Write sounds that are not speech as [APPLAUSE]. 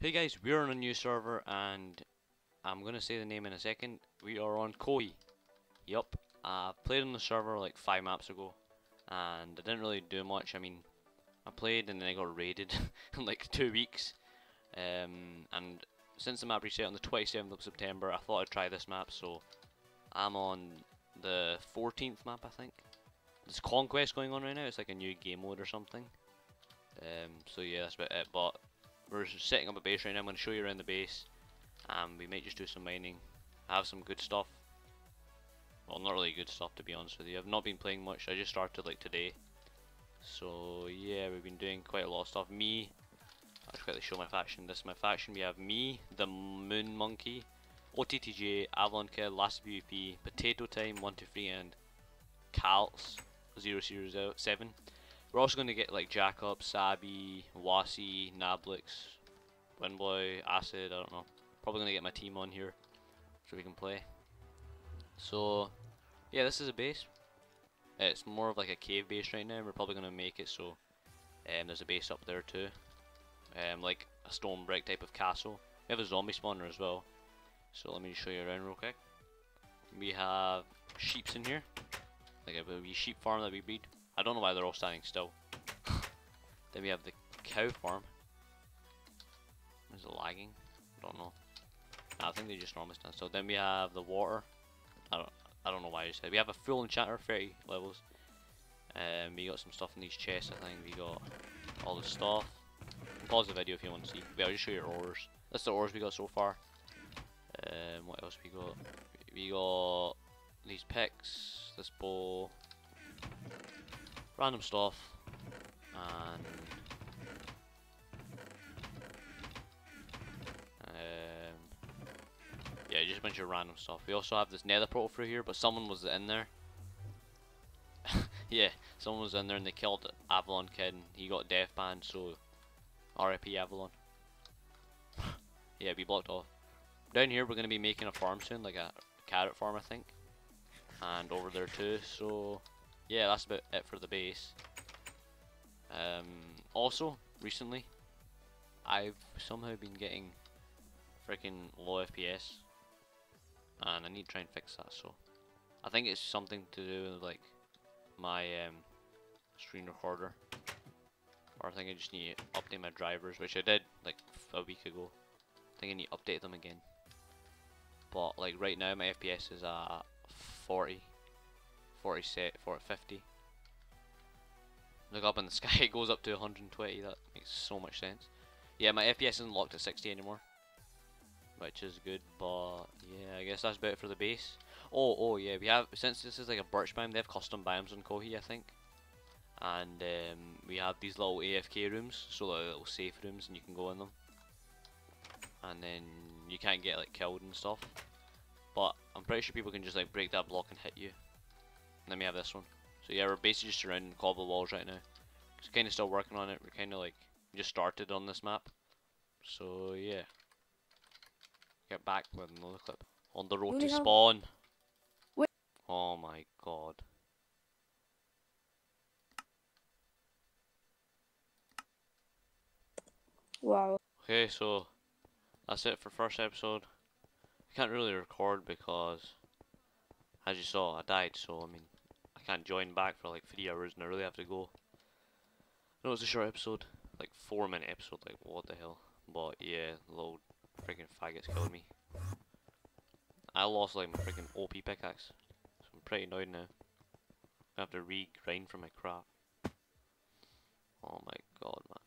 Hey guys, we're on a new server and I'm gonna say the name in a second. We are on Kohi. Yup. I played on the server like five maps ago and I didn't really do much. I mean, I played and then I got raided [LAUGHS] in like two weeks. Um, and since the map reset on the 27th of September, I thought I'd try this map. So I'm on the 14th map, I think. There's Conquest going on right now. It's like a new game mode or something. Um, so yeah, that's about it. But we're setting up a base right now. I'm going to show you around the base. And we might just do some mining. I have some good stuff. Well, not really good stuff to be honest with you. I've not been playing much. I just started like today. So yeah, we've been doing quite a lot of stuff. Me, I'll quickly show my faction. This is my faction. We have me, the Moon Monkey, OTTJ, Avalon Kid, Last PvP, Potato Time, 123, and Calts 007. We're also going to get like Jacob, Sabbi, Wasi, Nablix, Windboy, Acid, I don't know. Probably going to get my team on here so we can play. So, yeah, this is a base. It's more of like a cave base right now. We're probably going to make it so um, there's a base up there too. Um, like a stone brick type of castle. We have a zombie spawner as well. So let me show you around real quick. We have sheeps in here. Like a wee sheep farm that we breed. I don't know why they're all standing still. [SIGHS] then we have the cow farm. Is it lagging? I don't know. I think they just normally stand still. Then we have the water. I don't I don't know why I just said. We have a full enchanter, 30 levels. Um, we got some stuff in these chests, I think. We got all the stuff. Pause the video if you want to see. But I'll just show you our ores. That's the ores we got so far. Um, what else we got? We got these picks, this bow, random stuff, and um, yeah, just a bunch of random stuff. We also have this nether portal through here, but someone was in there. [LAUGHS] yeah, someone was in there and they killed Avalon Kid and he got death banned, so RIP Avalon. [LAUGHS] yeah, be blocked off. Down here we're going to be making a farm soon, like a carrot farm I think. And over there too, so yeah, that's about it for the base. Um, also, recently, I've somehow been getting freaking low FPS, and I need to try and fix that. So, I think it's something to do with like my um, screen recorder, or I think I just need to update my drivers, which I did like a week ago. I think I need to update them again. But like right now, my FPS is at 40, 40 set, 40, 50. Look up in the [LAUGHS] sky, it goes up to 120. That makes so much sense. Yeah, my FPS isn't locked at 60 anymore, which is good. But yeah, I guess that's about it for the base. Oh, oh yeah, we have since this is like a birch biome, they have custom biomes on Kohi, I think. And um, we have these little AFK rooms, so little safe rooms, and you can go in them. And then you can't get like killed and stuff. But I'm pretty sure people can just like break that block and hit you. And me have this one. So yeah, we're basically just around cobble walls right now. Just kind of still working on it. We're kind of like just started on this map. So yeah. Get back with another clip. On the road to spawn. Wait. Oh my god. Wow. Okay, so that's it for first episode. I can't really record because, as you saw, I died. So I mean, can't join back for like three hours and I really have to go. I know it's a short episode, like four minute episode, like what the hell. But yeah, little freaking faggots killed me. I lost like my freaking OP pickaxe. So I'm pretty annoyed now. I have to re-grind for my crap. Oh my god, man.